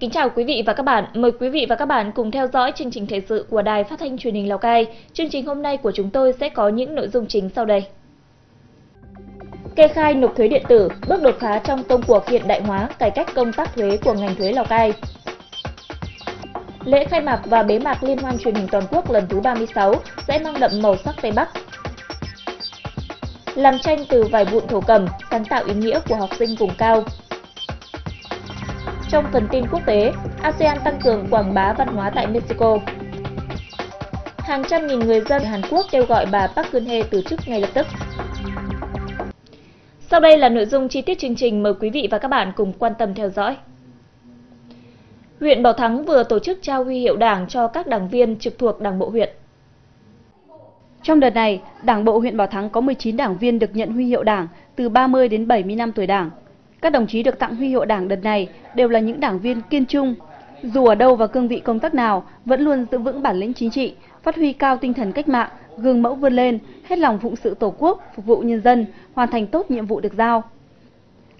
kính chào quý vị và các bạn. Mời quý vị và các bạn cùng theo dõi chương trình thời sự của Đài Phát thanh Truyền hình Lào Cai. Chương trình hôm nay của chúng tôi sẽ có những nội dung chính sau đây. Kê khai nộp thuế điện tử, bước đột phá trong công cuộc hiện đại hóa, cải cách công tác thuế của ngành thuế Lào Cai. Lễ khai mạc và bế mạc Liên hoan truyền hình toàn quốc lần thứ 36 sẽ mang đậm màu sắc Tây Bắc. Làm tranh từ vài vụn thổ cầm, sáng tạo ý nghĩa của học sinh vùng cao. Trong phần tin quốc tế, ASEAN tăng cường quảng bá văn hóa tại Mexico. Hàng trăm nghìn người dân Hàn Quốc kêu gọi bà Park Geun-hye từ chức ngay lập tức. Sau đây là nội dung chi tiết chương trình mời quý vị và các bạn cùng quan tâm theo dõi. Huyện Bảo Thắng vừa tổ chức trao huy hiệu Đảng cho các đảng viên trực thuộc Đảng bộ huyện. Trong đợt này, Đảng bộ huyện Bảo Thắng có 19 đảng viên được nhận huy hiệu Đảng từ 30 đến 70 năm tuổi Đảng. Các đồng chí được tặng huy hiệu Đảng đợt này đều là những đảng viên kiên trung, dù ở đâu và cương vị công tác nào vẫn luôn giữ vững bản lĩnh chính trị, phát huy cao tinh thần cách mạng, gương mẫu vươn lên, hết lòng phụng sự Tổ quốc, phục vụ nhân dân, hoàn thành tốt nhiệm vụ được giao.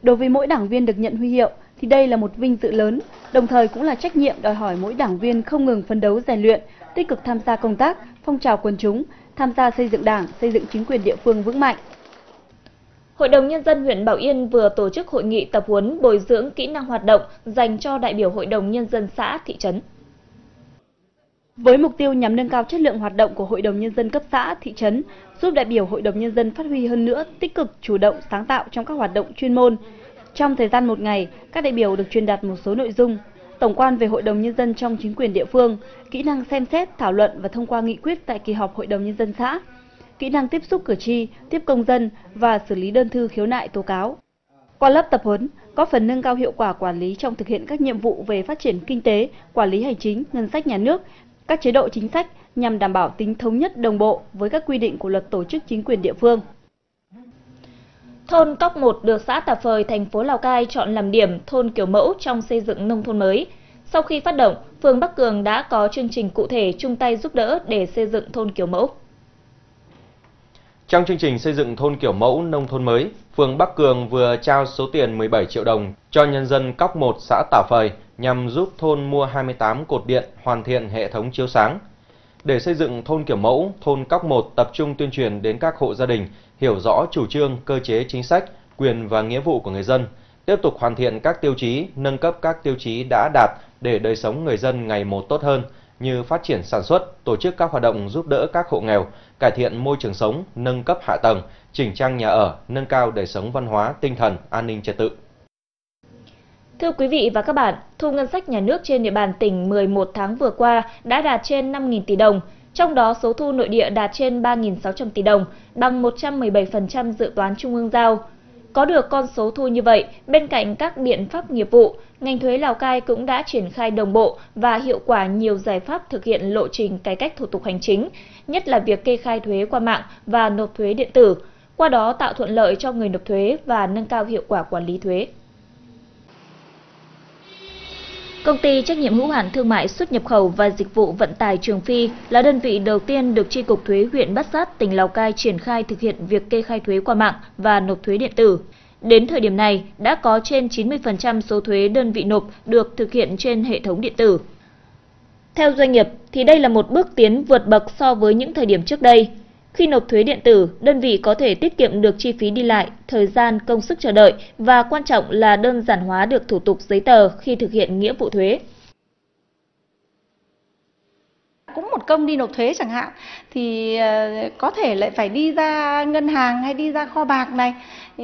Đối với mỗi đảng viên được nhận huy hiệu thì đây là một vinh dự lớn, đồng thời cũng là trách nhiệm đòi hỏi mỗi đảng viên không ngừng phấn đấu rèn luyện, tích cực tham gia công tác, phong trào quần chúng, tham gia xây dựng Đảng, xây dựng chính quyền địa phương vững mạnh. Hội đồng Nhân dân huyện Bảo Yên vừa tổ chức hội nghị tập huấn bồi dưỡng kỹ năng hoạt động dành cho đại biểu Hội đồng Nhân dân xã, thị trấn. Với mục tiêu nhằm nâng cao chất lượng hoạt động của Hội đồng Nhân dân cấp xã, thị trấn, giúp đại biểu Hội đồng Nhân dân phát huy hơn nữa tích cực, chủ động, sáng tạo trong các hoạt động chuyên môn. Trong thời gian một ngày, các đại biểu được truyền đạt một số nội dung, tổng quan về Hội đồng Nhân dân trong chính quyền địa phương, kỹ năng xem xét, thảo luận và thông qua nghị quyết tại kỳ họp Hội đồng Nhân dân xã, kỹ năng tiếp xúc cử tri, tiếp công dân và xử lý đơn thư khiếu nại tố cáo. Qua lớp tập huấn, có phần nâng cao hiệu quả quản lý trong thực hiện các nhiệm vụ về phát triển kinh tế, quản lý hành chính, ngân sách nhà nước, các chế độ chính sách nhằm đảm bảo tính thống nhất đồng bộ với các quy định của luật tổ chức chính quyền địa phương. Thôn Cóc 1 được xã Tà Phời, thành phố Lào Cai chọn làm điểm thôn kiểu mẫu trong xây dựng nông thôn mới. Sau khi phát động, phường Bắc Cường đã có chương trình cụ thể chung tay giúp đỡ để xây dựng thôn kiểu mẫu. Trong chương trình xây dựng thôn kiểu mẫu nông thôn mới, phường Bắc Cường vừa trao số tiền 17 triệu đồng cho nhân dân Cóc 1 xã Tả Phời nhằm giúp thôn mua 28 cột điện hoàn thiện hệ thống chiếu sáng. Để xây dựng thôn kiểu mẫu, thôn Cóc 1 tập trung tuyên truyền đến các hộ gia đình hiểu rõ chủ trương, cơ chế chính sách, quyền và nghĩa vụ của người dân, tiếp tục hoàn thiện các tiêu chí, nâng cấp các tiêu chí đã đạt để đời sống người dân ngày một tốt hơn, như phát triển sản xuất, tổ chức các hoạt động giúp đỡ các hộ nghèo, cải thiện môi trường sống, nâng cấp hạ tầng, chỉnh trang nhà ở, nâng cao đời sống văn hóa, tinh thần, an ninh trật tự. Thưa quý vị và các bạn, thu ngân sách nhà nước trên địa bàn tỉnh 11 tháng vừa qua đã đạt trên 5.000 tỷ đồng, trong đó số thu nội địa đạt trên 3.600 tỷ đồng, bằng 117% dự toán trung ương giao. Có được con số thu như vậy, bên cạnh các biện pháp nghiệp vụ, ngành thuế Lào Cai cũng đã triển khai đồng bộ và hiệu quả nhiều giải pháp thực hiện lộ trình cải cách thủ tục hành chính, nhất là việc kê khai thuế qua mạng và nộp thuế điện tử, qua đó tạo thuận lợi cho người nộp thuế và nâng cao hiệu quả quản lý thuế. Công ty trách nhiệm hữu hạn thương mại xuất nhập khẩu và dịch vụ vận tải Trường Phi là đơn vị đầu tiên được tri cục thuế huyện Bát Sát, tỉnh Lào Cai triển khai thực hiện việc kê khai thuế qua mạng và nộp thuế điện tử. Đến thời điểm này, đã có trên 90% số thuế đơn vị nộp được thực hiện trên hệ thống điện tử. Theo doanh nghiệp thì đây là một bước tiến vượt bậc so với những thời điểm trước đây. Khi nộp thuế điện tử, đơn vị có thể tiết kiệm được chi phí đi lại, thời gian, công sức chờ đợi và quan trọng là đơn giản hóa được thủ tục giấy tờ khi thực hiện nghĩa vụ thuế. cũng một công đi nộp thuế chẳng hạn thì ờ, có thể lại phải đi ra ngân hàng hay đi ra kho bạc này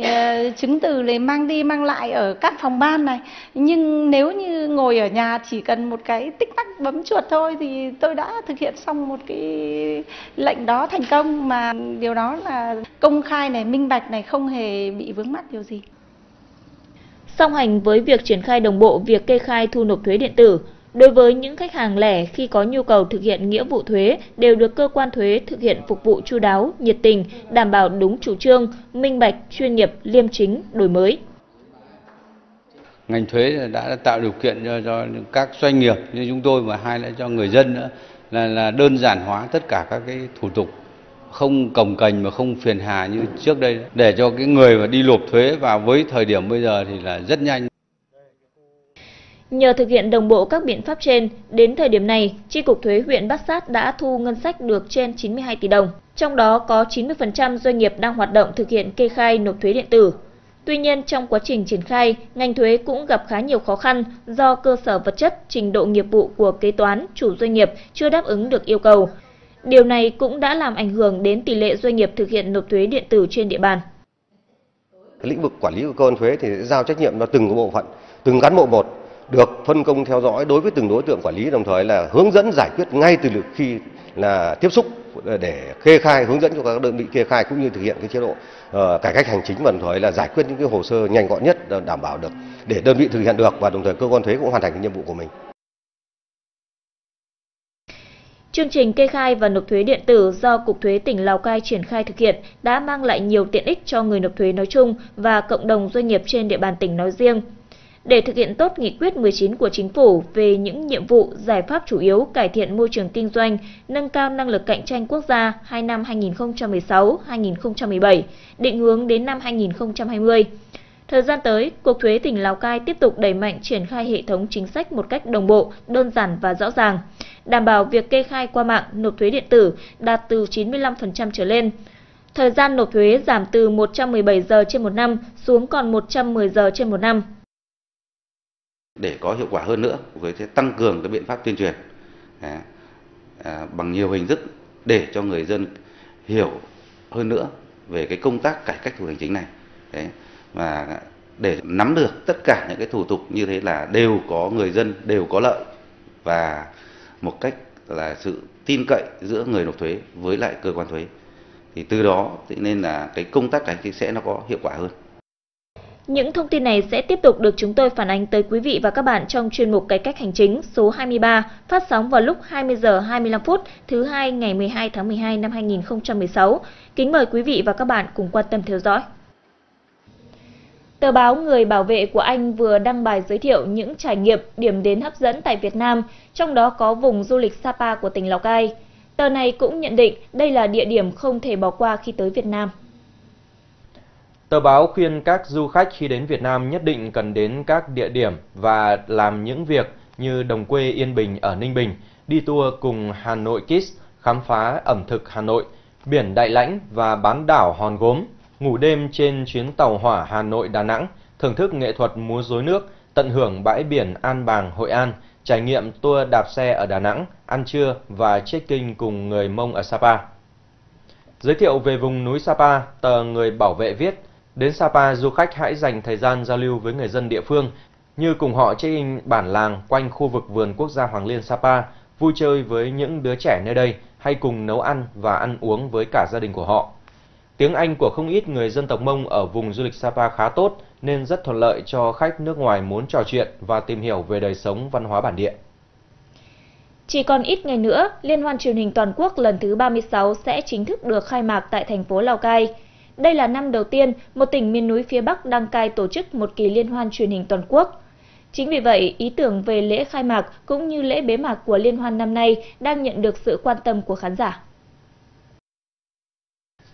Ờ, chứng từ để mang đi mang lại ở các phòng ban này. Nhưng nếu như ngồi ở nhà chỉ cần một cái tích tắc bấm chuột thôi thì tôi đã thực hiện xong một cái lệnh đó thành công. Mà điều đó là công khai này minh bạch này không hề bị vướng mắc điều gì. Song hành với việc triển khai đồng bộ việc kê khai thu nộp thuế điện tử, Đối với những khách hàng lẻ khi có nhu cầu thực hiện nghĩa vụ thuế đều được cơ quan thuế thực hiện phục vụ chu đáo, nhiệt tình, đảm bảo đúng chủ trương, minh bạch, chuyên nghiệp, liêm chính, đổi mới. Ngành thuế đã tạo điều kiện cho, cho các doanh nghiệp như chúng tôi và hai là cho người dân nữa là, là đơn giản hóa tất cả các cái thủ tục không cồng cành mà không phiền hà như trước đây để cho cái người mà đi nộp thuế vào với thời điểm bây giờ thì là rất nhanh Nhờ thực hiện đồng bộ các biện pháp trên, đến thời điểm này, Chi cục thuế huyện Bát Sát đã thu ngân sách được trên 92 tỷ đồng, trong đó có 90% doanh nghiệp đang hoạt động thực hiện kê khai nộp thuế điện tử. Tuy nhiên, trong quá trình triển khai, ngành thuế cũng gặp khá nhiều khó khăn do cơ sở vật chất, trình độ nghiệp vụ của kế toán, chủ doanh nghiệp chưa đáp ứng được yêu cầu. Điều này cũng đã làm ảnh hưởng đến tỷ lệ doanh nghiệp thực hiện nộp thuế điện tử trên địa bàn. Lĩnh vực quản lý của cơ quan thuế thì giao trách nhiệm cho từng bộ phận, từng cán bộ một được phân công theo dõi đối với từng đối tượng quản lý đồng thời là hướng dẫn giải quyết ngay từ khi là tiếp xúc để kê khai hướng dẫn cho các đơn vị kê khai cũng như thực hiện cái chế độ uh, cải cách hành chính và đồng thời là giải quyết những cái hồ sơ nhanh gọn nhất đảm bảo được để đơn vị thực hiện được và đồng thời cơ quan thuế cũng hoàn thành cái nhiệm vụ của mình. Chương trình kê khai và nộp thuế điện tử do Cục Thuế tỉnh Lào Cai triển khai thực hiện đã mang lại nhiều tiện ích cho người nộp thuế nói chung và cộng đồng doanh nghiệp trên địa bàn tỉnh nói riêng. Để thực hiện tốt nghị quyết 19 của Chính phủ về những nhiệm vụ, giải pháp chủ yếu cải thiện môi trường kinh doanh, nâng cao năng lực cạnh tranh quốc gia 2 năm 2016-2017, định hướng đến năm 2020. Thời gian tới, Cục Thuế tỉnh Lào Cai tiếp tục đẩy mạnh triển khai hệ thống chính sách một cách đồng bộ, đơn giản và rõ ràng, đảm bảo việc kê khai qua mạng nộp thuế điện tử đạt từ 95% trở lên. Thời gian nộp thuế giảm từ 117 giờ trên một năm xuống còn 110 giờ trên một năm để có hiệu quả hơn nữa với cái tăng cường cái biện pháp tuyên truyền. À, à, bằng nhiều hình thức để cho người dân hiểu hơn nữa về cái công tác cải cách thủ tục hành chính này. Đấy. và để nắm được tất cả những cái thủ tục như thế là đều có người dân đều có lợi và một cách là sự tin cậy giữa người nộp thuế với lại cơ quan thuế. Thì từ đó thì nên là cái công tác cải cách sẽ nó có hiệu quả hơn những thông tin này sẽ tiếp tục được chúng tôi phản ánh tới quý vị và các bạn trong chuyên mục Cải cách hành chính số 23 phát sóng vào lúc 20 giờ 25 phút thứ hai ngày 12 tháng 12 năm 2016. Kính mời quý vị và các bạn cùng quan tâm theo dõi. Tờ báo Người Bảo vệ của Anh vừa đăng bài giới thiệu những trải nghiệm điểm đến hấp dẫn tại Việt Nam, trong đó có vùng du lịch Sapa của tỉnh Lào Cai. Tờ này cũng nhận định đây là địa điểm không thể bỏ qua khi tới Việt Nam. Tờ báo khuyên các du khách khi đến Việt Nam nhất định cần đến các địa điểm và làm những việc như đồng quê Yên Bình ở Ninh Bình, đi tour cùng Hà Nội Kids, khám phá ẩm thực Hà Nội, biển Đại Lãnh và bán đảo Hòn Gốm, ngủ đêm trên chuyến tàu hỏa Hà Nội Đà Nẵng, thưởng thức nghệ thuật múa rối nước, tận hưởng bãi biển An Bàng Hội An, trải nghiệm tour đạp xe ở Đà Nẵng, ăn trưa và check-in cùng người Mông ở Sapa. Giới thiệu về vùng núi Sapa, tờ Người Bảo vệ viết, Đến Sapa, du khách hãy dành thời gian giao lưu với người dân địa phương, như cùng họ check-in bản làng quanh khu vực vườn quốc gia Hoàng Liên Sapa, vui chơi với những đứa trẻ nơi đây hay cùng nấu ăn và ăn uống với cả gia đình của họ. Tiếng Anh của không ít người dân tộc Mông ở vùng du lịch Sapa khá tốt nên rất thuận lợi cho khách nước ngoài muốn trò chuyện và tìm hiểu về đời sống văn hóa bản địa. Chỉ còn ít ngày nữa, Liên hoan truyền hình toàn quốc lần thứ 36 sẽ chính thức được khai mạc tại thành phố Lào Cai. Đây là năm đầu tiên một tỉnh miền núi phía Bắc đăng cai tổ chức một kỳ liên hoan truyền hình toàn quốc. Chính vì vậy, ý tưởng về lễ khai mạc cũng như lễ bế mạc của liên hoan năm nay đang nhận được sự quan tâm của khán giả.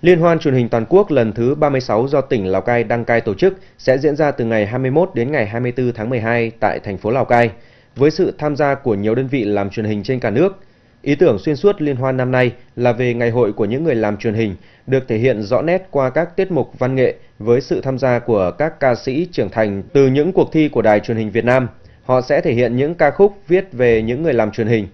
Liên hoan truyền hình toàn quốc lần thứ 36 do tỉnh Lào Cai đăng cai tổ chức sẽ diễn ra từ ngày 21 đến ngày 24 tháng 12 tại thành phố Lào Cai, với sự tham gia của nhiều đơn vị làm truyền hình trên cả nước – Ý tưởng xuyên suốt liên hoan năm nay là về ngày hội của những người làm truyền hình, được thể hiện rõ nét qua các tiết mục văn nghệ với sự tham gia của các ca sĩ trưởng thành từ những cuộc thi của Đài truyền hình Việt Nam. Họ sẽ thể hiện những ca khúc viết về những người làm truyền hình.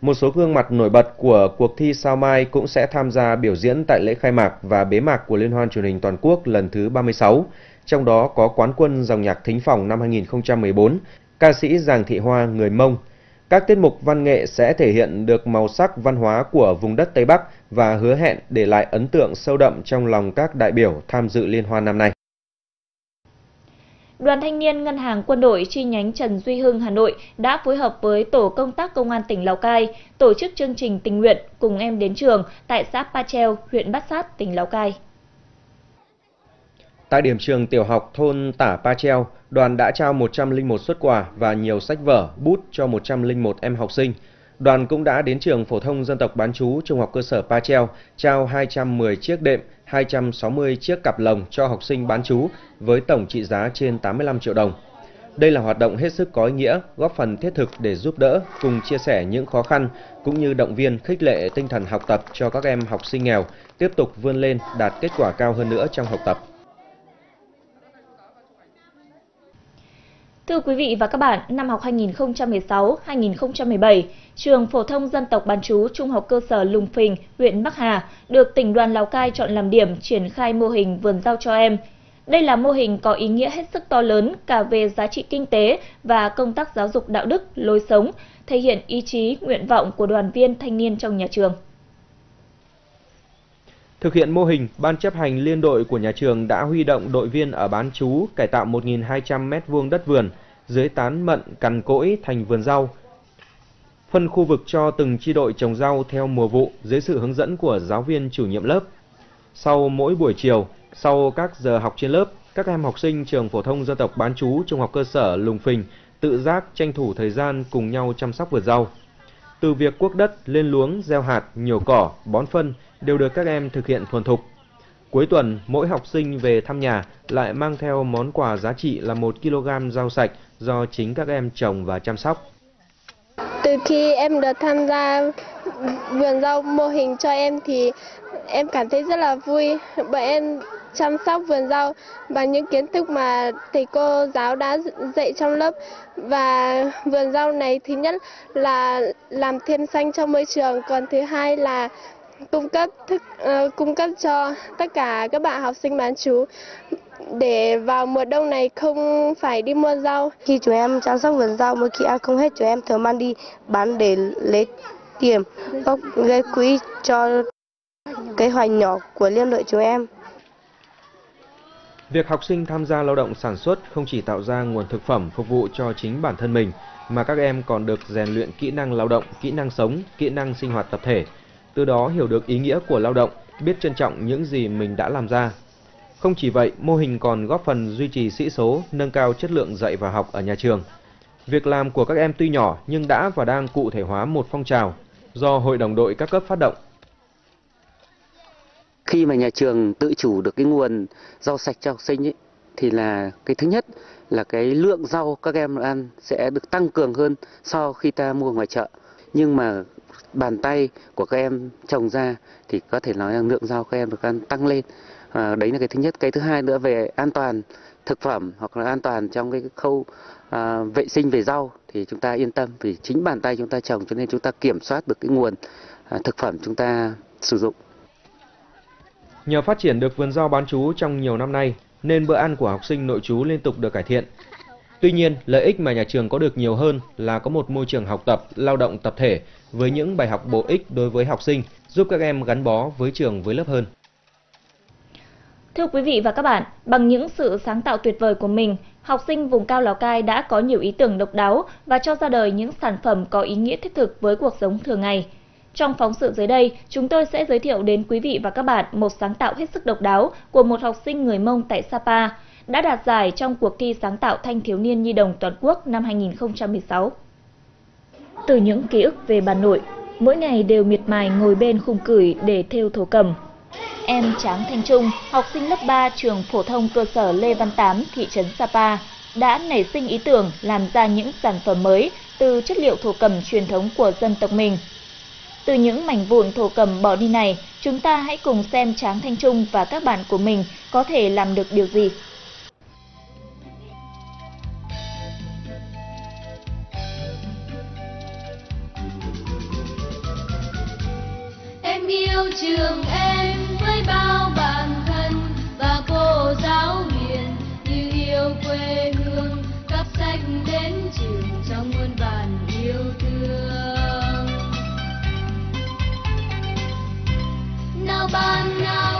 Một số gương mặt nổi bật của cuộc thi Sao Mai cũng sẽ tham gia biểu diễn tại lễ khai mạc và bế mạc của Liên hoan truyền hình toàn quốc lần thứ 36, trong đó có quán quân dòng nhạc Thính Phòng năm 2014, ca sĩ Giàng Thị Hoa người Mông, các tiết mục văn nghệ sẽ thể hiện được màu sắc văn hóa của vùng đất Tây Bắc và hứa hẹn để lại ấn tượng sâu đậm trong lòng các đại biểu tham dự liên hoan năm nay. Đoàn thanh niên Ngân hàng Quân đội chi nhánh Trần Duy Hưng Hà Nội đã phối hợp với Tổ công tác Công an tỉnh Lào Cai tổ chức chương trình tình nguyện cùng em đến trường tại xã Pa Treo, huyện Bát Sát, tỉnh Lào Cai. Tại điểm trường tiểu học thôn Tả Pa Treo, đoàn đã trao 101 xuất quà và nhiều sách vở, bút cho 101 em học sinh. Đoàn cũng đã đến trường phổ thông dân tộc bán chú trung học cơ sở Pa Treo trao 210 chiếc đệm, 260 chiếc cặp lồng cho học sinh bán chú với tổng trị giá trên 85 triệu đồng. Đây là hoạt động hết sức có ý nghĩa, góp phần thiết thực để giúp đỡ, cùng chia sẻ những khó khăn cũng như động viên khích lệ tinh thần học tập cho các em học sinh nghèo tiếp tục vươn lên đạt kết quả cao hơn nữa trong học tập. Thưa quý vị và các bạn, năm học 2016-2017, trường phổ thông dân tộc bán chú Trung học cơ sở Lùng Phình, huyện Bắc Hà được tỉnh đoàn Lào Cai chọn làm điểm triển khai mô hình vườn rau cho em. Đây là mô hình có ý nghĩa hết sức to lớn cả về giá trị kinh tế và công tác giáo dục đạo đức, lối sống, thể hiện ý chí, nguyện vọng của đoàn viên thanh niên trong nhà trường. Thực hiện mô hình, Ban chấp hành liên đội của nhà trường đã huy động đội viên ở bán chú cải tạo 1.200 m2 đất vườn, dưới tán mận cằn cỗi thành vườn rau. Phân khu vực cho từng chi đội trồng rau theo mùa vụ dưới sự hướng dẫn của giáo viên chủ nhiệm lớp. Sau mỗi buổi chiều, sau các giờ học trên lớp, các em học sinh trường phổ thông dân tộc bán chú trung học cơ sở Lùng Phình tự giác tranh thủ thời gian cùng nhau chăm sóc vườn rau. Từ việc cuốc đất, lên luống, gieo hạt, nhổ cỏ, bón phân đều được các em thực hiện thuần thục. Cuối tuần, mỗi học sinh về thăm nhà lại mang theo món quà giá trị là 1 kg rau sạch do chính các em trồng và chăm sóc. Từ khi em được tham gia vườn rau mô hình cho em thì em cảm thấy rất là vui bởi em chăm sóc vườn rau bằng những kiến thức mà thầy cô giáo đã dạy trong lớp và vườn rau này thứ nhất là làm thêm xanh cho môi trường còn thứ hai là cung cấp thức uh, cung cấp cho tất cả các bạn học sinh bán chú để vào mùa đông này không phải đi mua rau. Khi chúng em chăm sóc vườn rau, mỗi khi ăn không hết chúng em thường mang đi bán để lấy tiền, gốc gây quỹ cho kế hoạch nhỏ của liên đội chúng em. Việc học sinh tham gia lao động sản xuất không chỉ tạo ra nguồn thực phẩm phục vụ cho chính bản thân mình, mà các em còn được rèn luyện kỹ năng lao động, kỹ năng sống, kỹ năng sinh hoạt tập thể, từ đó hiểu được ý nghĩa của lao động, biết trân trọng những gì mình đã làm ra. Không chỉ vậy, mô hình còn góp phần duy trì sĩ số, nâng cao chất lượng dạy và học ở nhà trường. Việc làm của các em tuy nhỏ nhưng đã và đang cụ thể hóa một phong trào do Hội đồng đội các cấp phát động. Khi mà nhà trường tự chủ được cái nguồn rau sạch cho học sinh ấy, thì là cái thứ nhất là cái lượng rau các em ăn sẽ được tăng cường hơn so khi ta mua ngoài chợ. Nhưng mà bàn tay của các em trồng ra thì có thể nói là lượng rau các em được ăn tăng lên. À, đấy là cái thứ nhất. Cái thứ hai nữa về an toàn thực phẩm hoặc là an toàn trong cái khâu à, vệ sinh về rau thì chúng ta yên tâm vì chính bàn tay chúng ta trồng cho nên chúng ta kiểm soát được cái nguồn à, thực phẩm chúng ta sử dụng. Nhờ phát triển được vườn rau bán chú trong nhiều năm nay, nên bữa ăn của học sinh nội trú liên tục được cải thiện. Tuy nhiên, lợi ích mà nhà trường có được nhiều hơn là có một môi trường học tập, lao động tập thể với những bài học bổ ích đối với học sinh, giúp các em gắn bó với trường với lớp hơn. Thưa quý vị và các bạn, bằng những sự sáng tạo tuyệt vời của mình, học sinh vùng cao Lào Cai đã có nhiều ý tưởng độc đáo và cho ra đời những sản phẩm có ý nghĩa thiết thực với cuộc sống thường ngày. Trong phóng sự dưới đây, chúng tôi sẽ giới thiệu đến quý vị và các bạn một sáng tạo hết sức độc đáo của một học sinh người Mông tại Sapa, đã đạt giải trong cuộc thi sáng tạo thanh thiếu niên nhi đồng toàn quốc năm 2016. Từ những ký ức về bà nội, mỗi ngày đều miệt mài ngồi bên khung cửi để thêu thổ cầm. Em Tráng Thanh Trung, học sinh lớp 3 trường phổ thông cơ sở Lê Văn Tám, thị trấn Sapa, đã nảy sinh ý tưởng làm ra những sản phẩm mới từ chất liệu thổ cầm truyền thống của dân tộc mình. Từ những mảnh vụn thổ cầm bỏ đi này, chúng ta hãy cùng xem Tráng Thanh Trung và các bạn của mình có thể làm được điều gì. Yêu trường em với bao bạn thân và cô giáo hiền như yêu quê hương. Cắp sách đến trường trong muôn vàn yêu thương. Nào bạn nào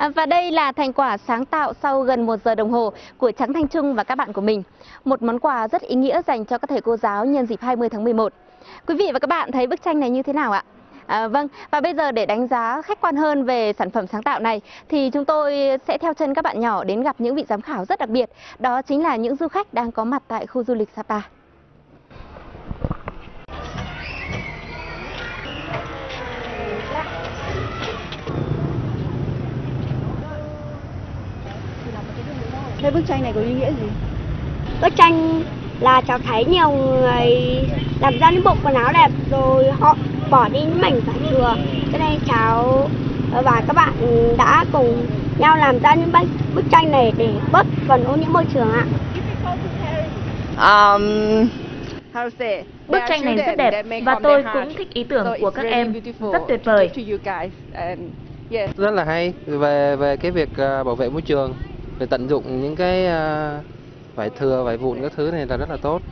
À, và đây là thành quả sáng tạo sau gần một giờ đồng hồ của Trắng Thanh Trung và các bạn của mình. Một món quà rất ý nghĩa dành cho các thầy cô giáo nhân dịp 20 tháng 11. Quý vị và các bạn thấy bức tranh này như thế nào ạ? À, vâng, và bây giờ để đánh giá khách quan hơn về sản phẩm sáng tạo này thì chúng tôi sẽ theo chân các bạn nhỏ đến gặp những vị giám khảo rất đặc biệt. Đó chính là những du khách đang có mặt tại khu du lịch Sapa. Thế bức tranh này có ý nghĩa gì? Bức tranh là cháu thấy nhiều người làm ra những bộ quần áo đẹp rồi họ bỏ đi những mảnh vải thừa. Cho nên cháu và các bạn đã cùng nhau làm ra những bức tranh này để bớt phần ô nhiễm môi trường ạ. Um, Bức tranh này rất đẹp và tôi cũng thích ý tưởng của các em, rất tuyệt vời. Rất là hay. Về về cái việc uh, bảo vệ môi trường, về tận dụng những cái ờ, vải thừa, vải vụn các thứ này là rất là tốt.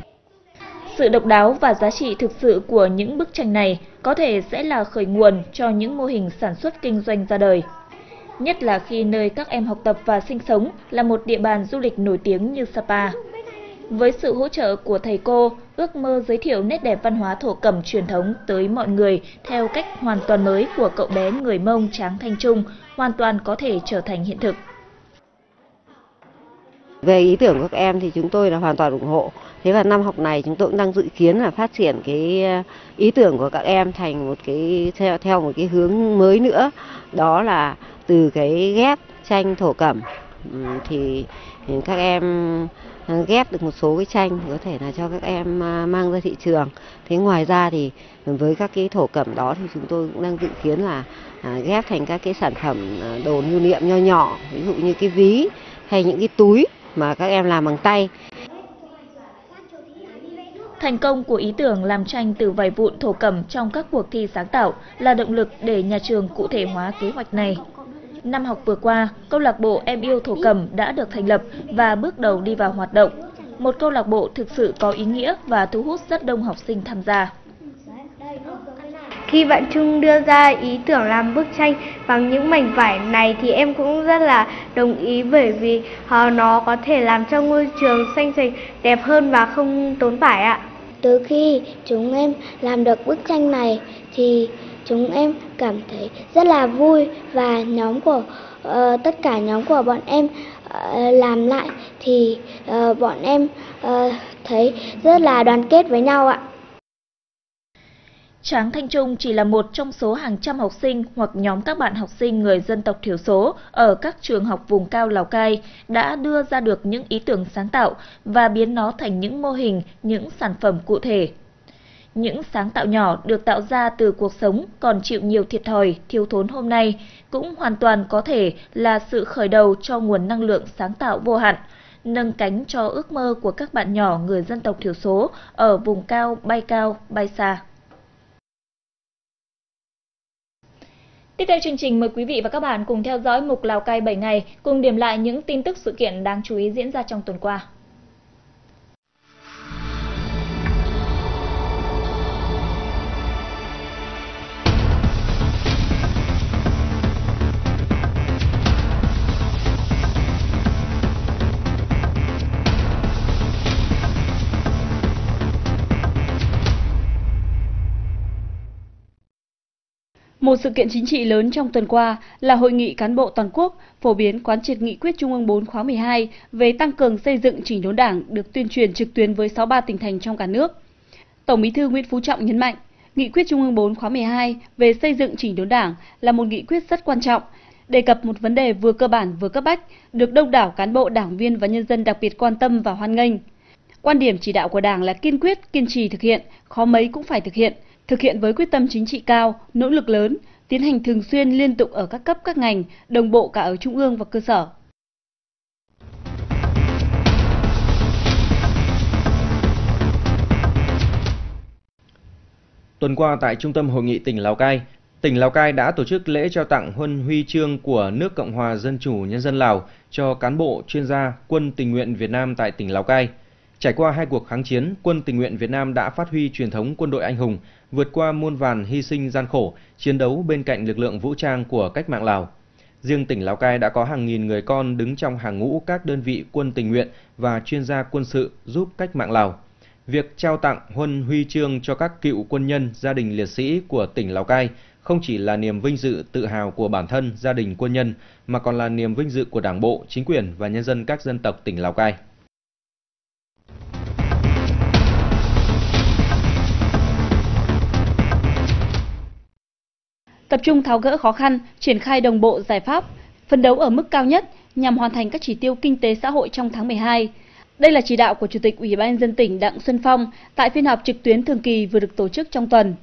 Sự độc đáo và giá trị thực sự của những bức tranh này có thể sẽ là khởi nguồn cho những mô hình sản xuất kinh doanh ra đời. Nhất là khi nơi các em học tập và sinh sống là một địa bàn du lịch nổi tiếng như Sapa. Với sự hỗ trợ của thầy cô, ước mơ giới thiệu nét đẹp văn hóa thổ cẩm truyền thống tới mọi người theo cách hoàn toàn mới của cậu bé người Mông Tráng Thanh Trung hoàn toàn có thể trở thành hiện thực. Về ý tưởng của các em thì chúng tôi là hoàn toàn ủng hộ. Thế và năm học này chúng tôi cũng đang dự kiến là phát triển cái ờ, ý tưởng của các em thành một cái theo theo một cái hướng mới nữa. Đó là từ cái ghép tranh thổ cẩm ừ, thì các em ờ, ghép được một số cái tranh có thể là cho các em ờ, mang ra thị trường. Thế ngoài ra thì với các cái thổ cẩm đó thì chúng tôi cũng đang dự kiến là ghép thành các cái sản phẩm đồ lưu niệm nho nhỏ, ví dụ như cái ví hay những cái túi mà các em làm bằng tay. Thành công của ý tưởng làm tranh từ vải vụn thổ cẩm trong các cuộc thi sáng tạo là động lực để nhà trường cụ thể hóa kế hoạch này. Năm học vừa qua, câu lạc bộ Em yêu thổ cẩm đã được thành lập và bước đầu đi vào hoạt động. Một câu lạc bộ thực sự có ý nghĩa và thu hút rất đông học sinh tham gia. Khi bạn Trung đưa ra ý tưởng làm bức tranh bằng những mảnh vải này thì em cũng rất là đồng ý bởi vì nó có thể làm cho ngôi trường xanh sạch đẹp hơn và không tốn vải ạ. Từ khi chúng em làm được bức tranh này thì chúng em cảm thấy rất là vui và nhóm của uh, tất cả nhóm của bọn em uh, làm lại thì uh, bọn em uh, thấy rất là đoàn kết với nhau ạ. Tráng Thanh Trung chỉ là một trong số hàng trăm học sinh hoặc nhóm các bạn học sinh người dân tộc thiểu số ở các trường học vùng cao Lào Cai đã đưa ra được những ý tưởng sáng tạo và biến nó thành những mô hình, những sản phẩm cụ thể. Những sáng tạo nhỏ được tạo ra từ cuộc sống còn chịu nhiều thiệt thòi, thiếu thốn hôm nay cũng hoàn toàn có thể là sự khởi đầu cho nguồn năng lượng sáng tạo vô hạn, nâng cánh cho ước mơ của các bạn nhỏ người dân tộc thiểu số ở vùng cao bay cao, bay xa. Tiếp theo chương trình mời quý vị và các bạn cùng theo dõi mục Lào Cai 7 ngày, cùng điểm lại những tin tức sự kiện đáng chú ý diễn ra trong tuần qua. Một sự kiện chính trị lớn trong tuần qua là hội nghị cán bộ toàn quốc phổ biến quán triệt nghị quyết Trung ương 4 khóa 12 về tăng cường xây dựng chỉnh đốn Đảng được tuyên truyền trực tuyến với 63 tỉnh thành trong cả nước. Tổng Bí thư Nguyễn Phú Trọng nhấn mạnh, nghị quyết Trung ương 4 khóa 12 về xây dựng chỉnh đốn Đảng là một nghị quyết rất quan trọng, đề cập một vấn đề vừa cơ bản vừa cấp bách, được đông đảo cán bộ, đảng viên và nhân dân đặc biệt quan tâm và hoan nghênh. Quan điểm chỉ đạo của Đảng là kiên quyết, kiên trì thực hiện, khó mấy cũng phải thực hiện – thực hiện với quyết tâm chính trị cao, nỗ lực lớn, tiến hành thường xuyên liên tục ở các cấp các ngành, đồng bộ cả ở trung ương và cơ sở. Tuần qua tại Trung tâm Hội nghị tỉnh Lào Cai, tỉnh Lào Cai đã tổ chức lễ trao tặng huân huy chương của nước Cộng hòa Dân chủ Nhân dân Lào cho cán bộ, chuyên gia, quân tình nguyện Việt Nam tại tỉnh Lào Cai. Trải qua hai cuộc kháng chiến, quân tình nguyện Việt Nam đã phát huy truyền thống quân đội anh hùng, vượt qua muôn vàn hy sinh gian khổ, chiến đấu bên cạnh lực lượng vũ trang của cách mạng Lào. Riêng tỉnh Lào Cai đã có hàng nghìn người con đứng trong hàng ngũ các đơn vị quân tình nguyện và chuyên gia quân sự giúp cách mạng Lào. Việc trao tặng huân huy chương cho các cựu quân nhân gia đình liệt sĩ của tỉnh Lào Cai không chỉ là niềm vinh dự tự hào của bản thân gia đình quân nhân mà còn là niềm vinh dự của Đảng bộ, chính quyền và nhân dân các dân tộc tỉnh Lào Cai. Tập trung tháo gỡ khó khăn, triển khai đồng bộ giải pháp, phấn đấu ở mức cao nhất nhằm hoàn thành các chỉ tiêu kinh tế xã hội trong tháng 12. Đây là chỉ đạo của Chủ tịch Ủy ban nhân dân tỉnh Đặng Xuân Phong tại phiên họp trực tuyến thường kỳ vừa được tổ chức trong tuần.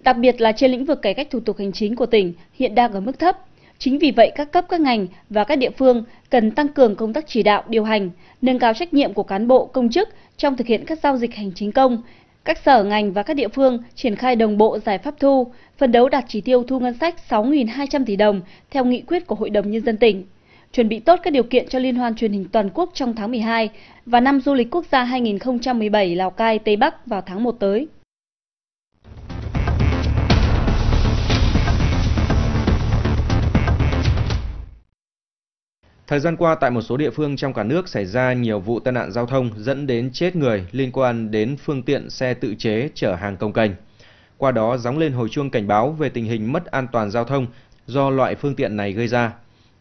Đặc biệt là trên lĩnh vực cải cách thủ tục hành chính của tỉnh hiện đang ở mức thấp. Chính vì vậy các cấp các ngành và các địa phương cần tăng cường công tác chỉ đạo điều hành, nâng cao trách nhiệm của cán bộ công chức trong thực hiện các giao dịch hành chính công, các sở ngành và các địa phương triển khai đồng bộ giải pháp thu, phấn đấu đạt chỉ tiêu thu ngân sách 6.200 tỷ đồng theo nghị quyết của Hội đồng Nhân dân tỉnh. Chuẩn bị tốt các điều kiện cho Liên hoan truyền hình toàn quốc trong tháng 12 và năm du lịch quốc gia 2017 Lào Cai Tây Bắc vào tháng 1 tới. Thời gian qua tại một số địa phương trong cả nước xảy ra nhiều vụ tai nạn giao thông dẫn đến chết người liên quan đến phương tiện xe tự chế chở hàng công cành. Qua đó gióng lên hồi chuông cảnh báo về tình hình mất an toàn giao thông do loại phương tiện này gây ra.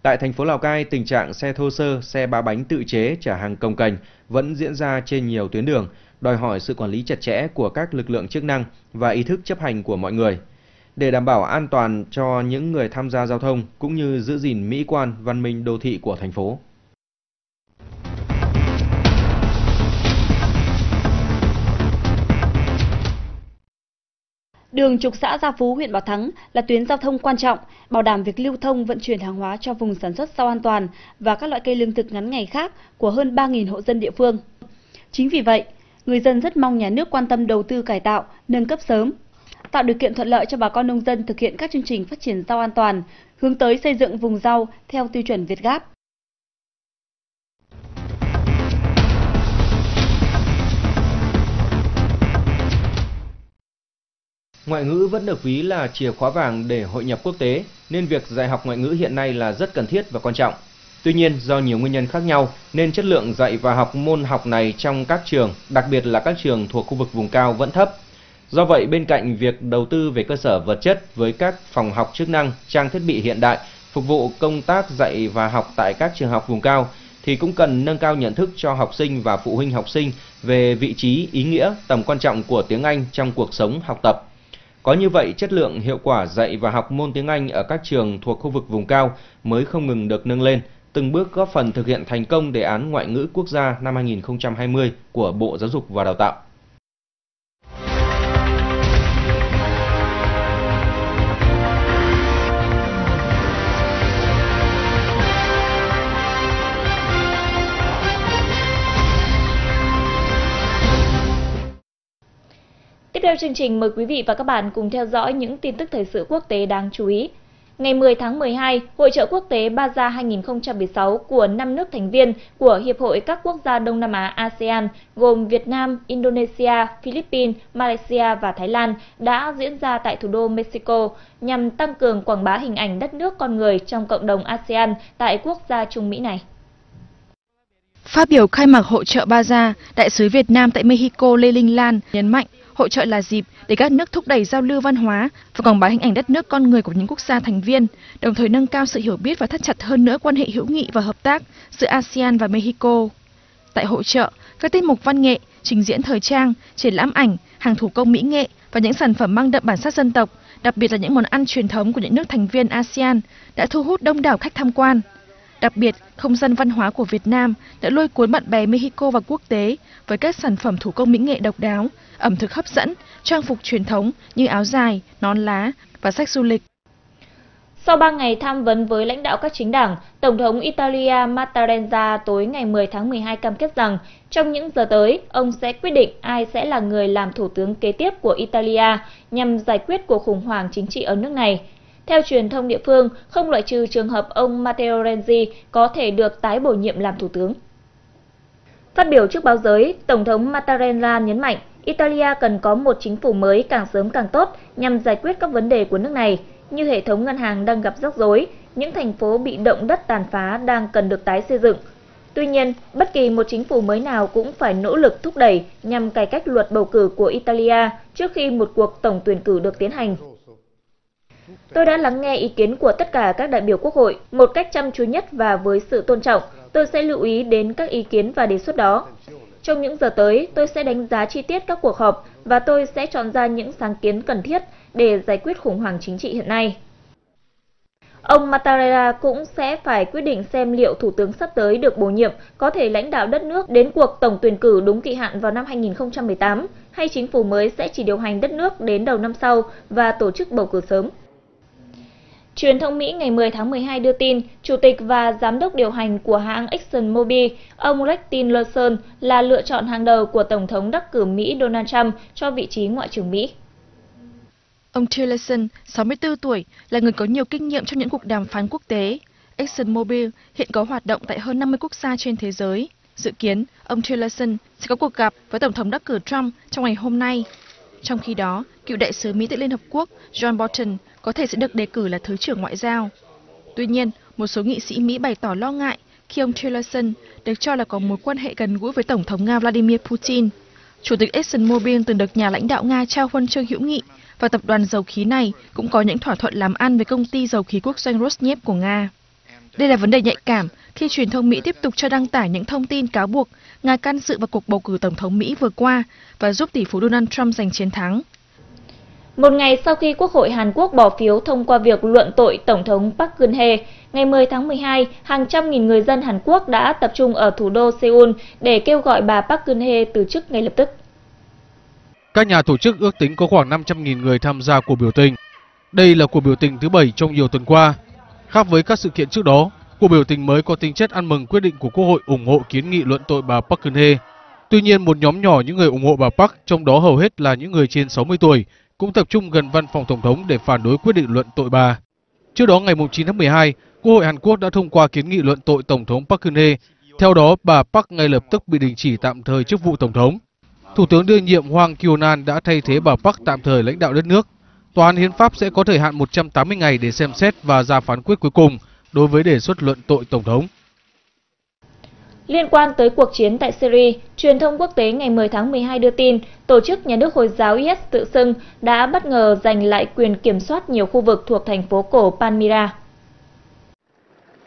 Tại thành phố Lào Cai, tình trạng xe thô sơ, xe ba bánh tự chế chở hàng công cành vẫn diễn ra trên nhiều tuyến đường, đòi hỏi sự quản lý chặt chẽ của các lực lượng chức năng và ý thức chấp hành của mọi người để đảm bảo an toàn cho những người tham gia giao thông cũng như giữ gìn mỹ quan văn minh đô thị của thành phố. Đường trục xã Gia Phú, huyện Bảo Thắng là tuyến giao thông quan trọng, bảo đảm việc lưu thông vận chuyển hàng hóa cho vùng sản xuất rau an toàn và các loại cây lương thực ngắn ngày khác của hơn 3.000 hộ dân địa phương. Chính vì vậy, người dân rất mong nhà nước quan tâm đầu tư cải tạo, nâng cấp sớm, tạo điều kiện thuận lợi cho bà con nông dân thực hiện các chương trình phát triển rau an toàn, hướng tới xây dựng vùng rau theo tiêu chuẩn Việt Gáp. Ngoại ngữ vẫn được ví là chìa khóa vàng để hội nhập quốc tế, nên việc dạy học ngoại ngữ hiện nay là rất cần thiết và quan trọng. Tuy nhiên, do nhiều nguyên nhân khác nhau nên chất lượng dạy và học môn học này trong các trường, đặc biệt là các trường thuộc khu vực vùng cao vẫn thấp. Do vậy, bên cạnh việc đầu tư về cơ sở vật chất với các phòng học chức năng, trang thiết bị hiện đại phục vụ công tác dạy và học tại các trường học vùng cao thì cũng cần nâng cao nhận thức cho học sinh và phụ huynh học sinh về vị trí, ý nghĩa, tầm quan trọng của tiếng Anh trong cuộc sống học tập. Có như vậy, chất lượng hiệu quả dạy và học môn tiếng Anh ở các trường thuộc khu vực vùng cao mới không ngừng được nâng lên, từng bước góp phần thực hiện thành công đề án ngoại ngữ quốc gia năm 2020 của Bộ Giáo dục và Đào tạo. Tiếp theo chương trình mời quý vị và các bạn cùng theo dõi những tin tức thời sự quốc tế đáng chú ý. Ngày 10 tháng 12, Hội trợ quốc tế Baza 2016 của năm nước thành viên của Hiệp hội các quốc gia Đông Nam Á ASEAN gồm Việt Nam, Indonesia, Philippines, Malaysia và Thái Lan đã diễn ra tại thủ đô Mexico nhằm tăng cường quảng bá hình ảnh đất nước con người trong cộng đồng ASEAN tại quốc gia Trung Mỹ này. Phát biểu khai mạc hội trợ Baza, Đại sứ Việt Nam tại Mexico Lê Linh Lan nhấn mạnh Hội trợ là dịp để các nước thúc đẩy giao lưu văn hóa và quảng bá hình ảnh đất nước con người của những quốc gia thành viên, đồng thời nâng cao sự hiểu biết và thắt chặt hơn nữa quan hệ hữu nghị và hợp tác giữa ASEAN và Mexico. Tại hội trợ, các tiết mục văn nghệ, trình diễn thời trang, triển lãm ảnh, hàng thủ công mỹ nghệ và những sản phẩm mang đậm bản sắc dân tộc, đặc biệt là những món ăn truyền thống của những nước thành viên ASEAN đã thu hút đông đảo khách tham quan. Đặc biệt, không gian văn hóa của Việt Nam đã lôi cuốn bạn bè Mexico và quốc tế với các sản phẩm thủ công mỹ nghệ độc đáo, ẩm thực hấp dẫn, trang phục truyền thống như áo dài, nón lá và sách du lịch. Sau 3 ngày tham vấn với lãnh đạo các chính đảng, Tổng thống Italia Mattarella tối ngày 10 tháng 12 cam kết rằng trong những giờ tới, ông sẽ quyết định ai sẽ là người làm thủ tướng kế tiếp của Italia nhằm giải quyết cuộc khủng hoảng chính trị ở nước này. Theo truyền thông địa phương, không loại trừ trường hợp ông Matteo Renzi có thể được tái bổ nhiệm làm thủ tướng. Phát biểu trước báo giới, Tổng thống Mattarella nhấn mạnh Italia cần có một chính phủ mới càng sớm càng tốt nhằm giải quyết các vấn đề của nước này, như hệ thống ngân hàng đang gặp rắc rối, những thành phố bị động đất tàn phá đang cần được tái xây dựng. Tuy nhiên, bất kỳ một chính phủ mới nào cũng phải nỗ lực thúc đẩy nhằm cải cách luật bầu cử của Italia trước khi một cuộc tổng tuyển cử được tiến hành. Tôi đã lắng nghe ý kiến của tất cả các đại biểu quốc hội một cách chăm chú nhất và với sự tôn trọng. Tôi sẽ lưu ý đến các ý kiến và đề xuất đó. Trong những giờ tới, tôi sẽ đánh giá chi tiết các cuộc họp và tôi sẽ chọn ra những sáng kiến cần thiết để giải quyết khủng hoảng chính trị hiện nay. Ông Mattarella cũng sẽ phải quyết định xem liệu Thủ tướng sắp tới được bổ nhiệm có thể lãnh đạo đất nước đến cuộc tổng tuyển cử đúng kỳ hạn vào năm 2018 hay chính phủ mới sẽ chỉ điều hành đất nước đến đầu năm sau và tổ chức bầu cử sớm. Truyền thông Mỹ ngày 10 tháng 12 đưa tin, Chủ tịch và Giám đốc điều hành của hãng ExxonMobil, ông Rex Tillerson là lựa chọn hàng đầu của Tổng thống đắc cử Mỹ Donald Trump cho vị trí Ngoại trưởng Mỹ. Ông Tillerson, 64 tuổi, là người có nhiều kinh nghiệm trong những cuộc đàm phán quốc tế. ExxonMobil hiện có hoạt động tại hơn 50 quốc gia trên thế giới. Dự kiến, ông Tillerson sẽ có cuộc gặp với Tổng thống đắc cử Trump trong ngày hôm nay. Trong khi đó, cựu đại sứ Mỹ tại Liên Hợp Quốc John Bolton có thể sẽ được đề cử là Thứ trưởng Ngoại giao. Tuy nhiên, một số nghị sĩ Mỹ bày tỏ lo ngại khi ông Tillerson được cho là có mối quan hệ gần gũi với Tổng thống Nga Vladimir Putin. Chủ tịch ExxonMobil từng được nhà lãnh đạo Nga trao huân chương hữu nghị và tập đoàn dầu khí này cũng có những thỏa thuận làm ăn với công ty dầu khí quốc doanh Rosneft của Nga. Đây là vấn đề nhạy cảm khi truyền thông Mỹ tiếp tục cho đăng tải những thông tin cáo buộc Nga can dự vào cuộc bầu cử Tổng thống Mỹ vừa qua và giúp tỷ phú Donald Trump giành chiến thắng. Một ngày sau khi Quốc hội Hàn Quốc bỏ phiếu thông qua việc luận tội Tổng thống Park Geun-hye, ngày 10 tháng 12, hàng trăm nghìn người dân Hàn Quốc đã tập trung ở thủ đô Seoul để kêu gọi bà Park Geun-hye từ chức ngay lập tức. Các nhà tổ chức ước tính có khoảng 500.000 người tham gia cuộc biểu tình. Đây là cuộc biểu tình thứ bảy trong nhiều tuần qua. Khác với các sự kiện trước đó, cuộc biểu tình mới có tính chất ăn mừng quyết định của Quốc hội ủng hộ kiến nghị luận tội bà Park Geun-hye. Tuy nhiên, một nhóm nhỏ những người ủng hộ bà Park, trong đó hầu hết là những người trên 60 tuổi, cũng tập trung gần văn phòng tổng thống để phản đối quyết định luận tội bà. Trước đó ngày 9 tháng 12, Quốc hội Hàn Quốc đã thông qua kiến nghị luận tội tổng thống Park Geun-hye. Theo đó, bà Park ngay lập tức bị đình chỉ tạm thời chức vụ tổng thống. Thủ tướng đương nhiệm Hoàng Kyonan đã thay thế bà Park tạm thời lãnh đạo đất nước. Tòa án hiến pháp sẽ có thời hạn 180 ngày để xem xét và ra phán quyết cuối cùng đối với đề xuất luận tội tổng thống. Liên quan tới cuộc chiến tại Syria, truyền thông quốc tế ngày 10 tháng 12 đưa tin, tổ chức nhà nước Hồi giáo IS tự xưng đã bất ngờ giành lại quyền kiểm soát nhiều khu vực thuộc thành phố cổ Palmyra.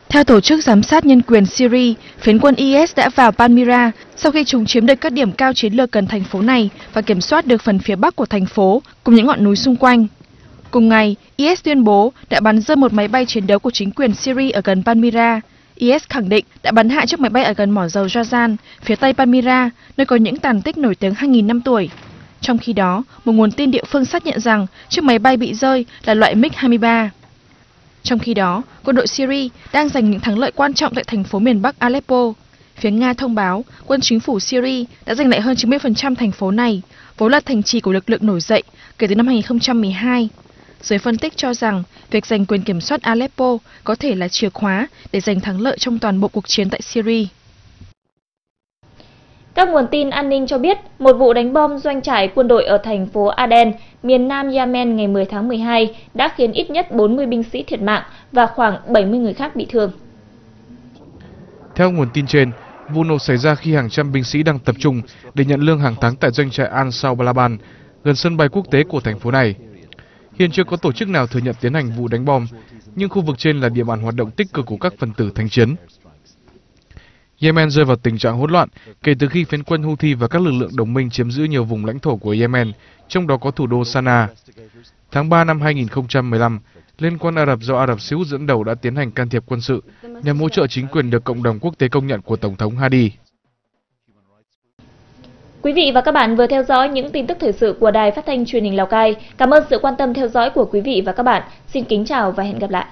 Theo Tổ chức Giám sát Nhân quyền Syria, phiến quân IS đã vào Palmyra sau khi chúng chiếm được các điểm cao chiến lược gần thành phố này và kiểm soát được phần phía bắc của thành phố cùng những ngọn núi xung quanh. Cùng ngày, IS tuyên bố đã bắn rơi một máy bay chiến đấu của chính quyền Syria ở gần Palmyra. IS khẳng định đã bắn hạ chiếc máy bay ở gần mỏ dầu Jazan, phía tây Palmyra, nơi có những tàn tích nổi tiếng 2.000 năm tuổi. Trong khi đó, một nguồn tin địa phương xác nhận rằng chiếc máy bay bị rơi là loại MiG-23. Trong khi đó, quân đội Syria đang giành những thắng lợi quan trọng tại thành phố miền Bắc Aleppo. Phía Nga thông báo quân chính phủ Syria đã giành lại hơn 90% thành phố này, vốn là thành trì của lực lượng nổi dậy kể từ năm 2012. Giới phân tích cho rằng việc giành quyền kiểm soát Aleppo có thể là chìa khóa để giành thắng lợi trong toàn bộ cuộc chiến tại Syria. Các nguồn tin an ninh cho biết một vụ đánh bom doanh trại quân đội ở thành phố Aden, miền nam Yemen ngày 10 tháng 12 đã khiến ít nhất 40 binh sĩ thiệt mạng và khoảng 70 người khác bị thương. Theo nguồn tin trên, vụ nổ xảy ra khi hàng trăm binh sĩ đang tập trung để nhận lương hàng tháng tại doanh trại Ansar Balaban, gần sân bay quốc tế của thành phố này. Hiện chưa có tổ chức nào thừa nhận tiến hành vụ đánh bom, nhưng khu vực trên là địa bàn hoạt động tích cực của các phần tử thánh chiến. Yemen rơi vào tình trạng hỗn loạn kể từ khi phiến quân Houthi và các lực lượng đồng minh chiếm giữ nhiều vùng lãnh thổ của Yemen, trong đó có thủ đô Sanaa. Tháng 3 năm 2015, Liên quân Ả Rập do Ả Rập Xê Út dẫn đầu đã tiến hành can thiệp quân sự nhằm hỗ trợ chính quyền được cộng đồng quốc tế công nhận của Tổng thống Hadi. Quý vị và các bạn vừa theo dõi những tin tức thời sự của Đài Phát thanh Truyền hình Lào Cai. Cảm ơn sự quan tâm theo dõi của quý vị và các bạn. Xin kính chào và hẹn gặp lại.